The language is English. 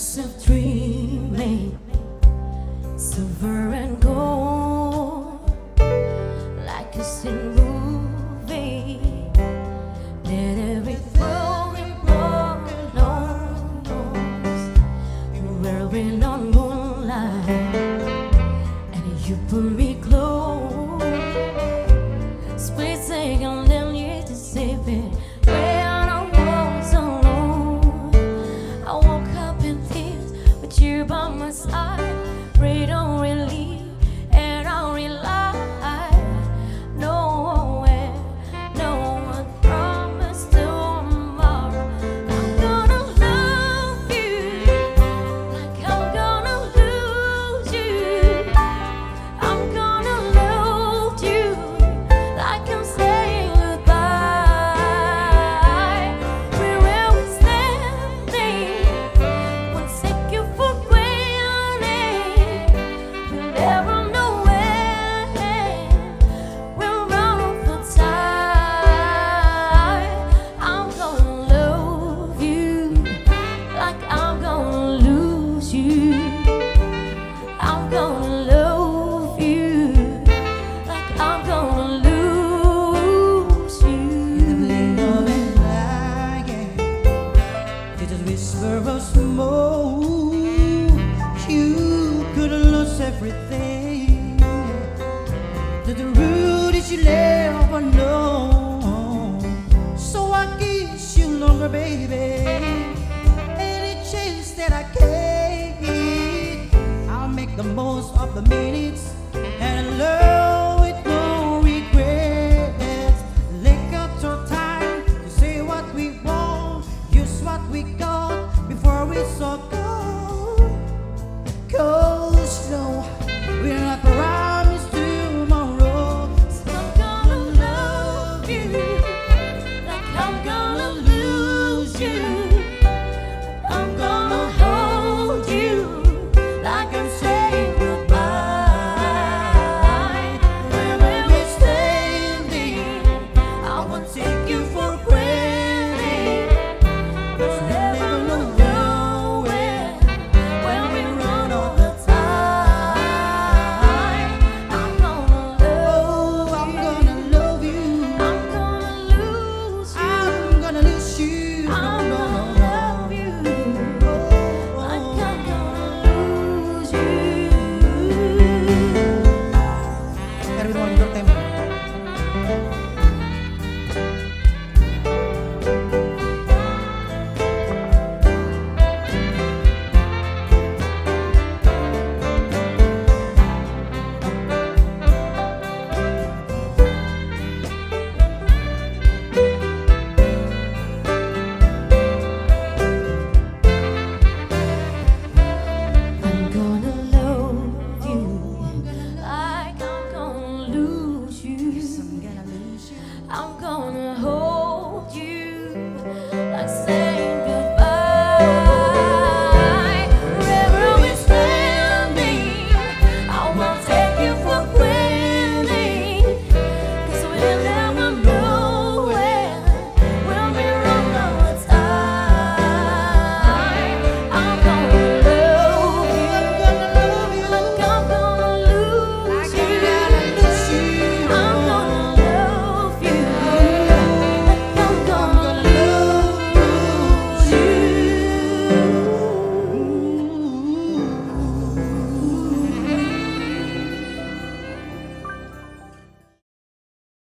glass of dreaming, silver and gold, like a sin movie. Let every throw in broken bones. You're wearing on moonlight, and you put me. to the root that you never. So I kiss you longer, baby. Any chance that I can I'll make the most of the minutes and love with no regrets. Lick out your time to say what we want, use what we got.